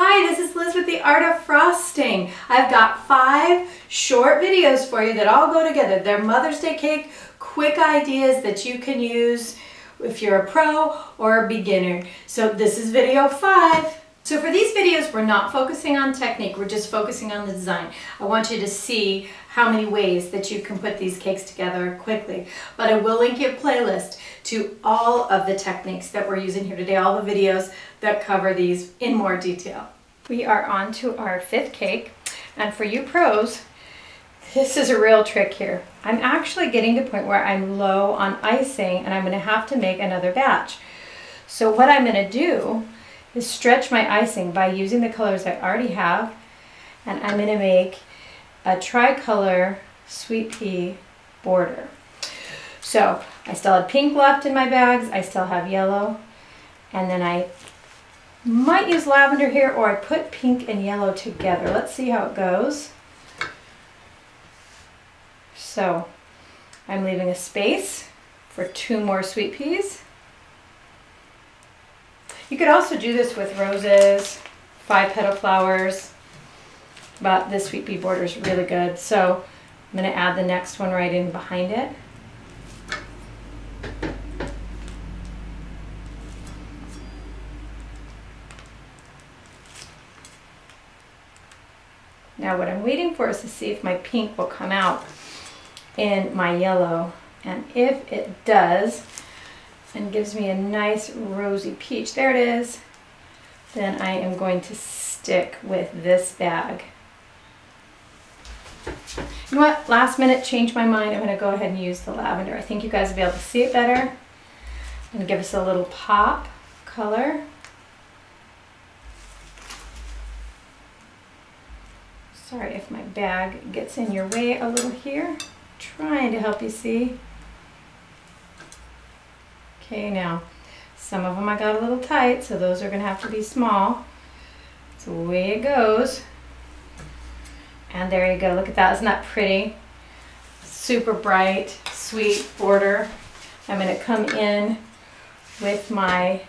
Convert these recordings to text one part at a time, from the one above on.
Hi, this is Liz with The Art of Frosting. I've got five short videos for you that all go together. They're Mother's Day cake, quick ideas that you can use if you're a pro or a beginner. So this is video five. So for these videos, we're not focusing on technique, we're just focusing on the design. I want you to see how many ways that you can put these cakes together quickly. But I will link you a playlist to all of the techniques that we're using here today, all the videos that cover these in more detail. We are on to our fifth cake, and for you pros, this is a real trick here. I'm actually getting to the point where I'm low on icing and I'm gonna have to make another batch. So what I'm gonna do is stretch my icing by using the colors I already have and I'm going to make a tricolor sweet pea border. So I still have pink left in my bags, I still have yellow, and then I might use lavender here or I put pink and yellow together. Let's see how it goes. So I'm leaving a space for two more sweet peas. You could also do this with roses, five petal flowers, but this sweet pea border is really good. So I'm going to add the next one right in behind it. Now what I'm waiting for is to see if my pink will come out in my yellow. And if it does, and gives me a nice rosy peach. There it is. Then I am going to stick with this bag. You know what? Last minute, change my mind. I'm going to go ahead and use the lavender. I think you guys will be able to see it better and give us a little pop color. Sorry if my bag gets in your way a little here. Trying to help you see. Okay, now some of them I got a little tight, so those are going to have to be small. That's the way it goes. And there you go. Look at that. Isn't that pretty? Super bright, sweet border. I'm going to come in with my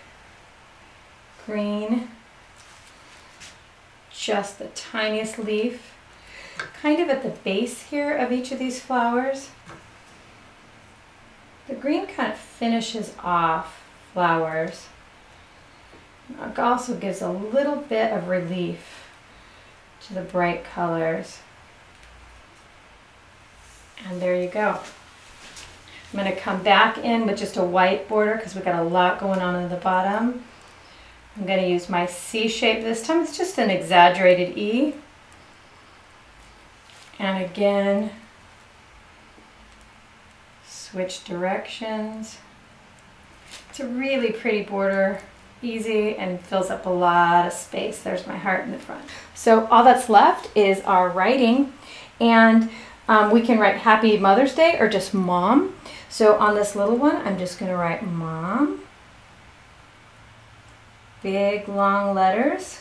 green, just the tiniest leaf, kind of at the base here of each of these flowers. The green kind of finishes off flowers. It also gives a little bit of relief to the bright colors. And there you go. I'm going to come back in with just a white border because we've got a lot going on in the bottom. I'm going to use my C shape this time. It's just an exaggerated E. And again, switch directions. It's a really pretty border, easy and fills up a lot of space. There's my heart in the front. So all that's left is our writing and um, we can write Happy Mother's Day or just Mom. So on this little one, I'm just going to write Mom. Big long letters.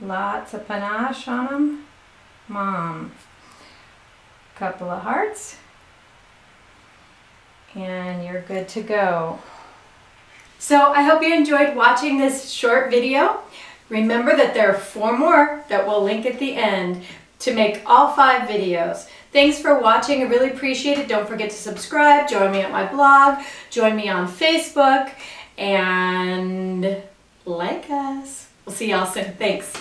Lots of panache on them. Mom. Couple of hearts and you're good to go. So I hope you enjoyed watching this short video. Remember that there are four more that we'll link at the end to make all five videos. Thanks for watching. I really appreciate it. Don't forget to subscribe, join me at my blog, join me on Facebook, and like us. We'll see y'all soon. Thanks.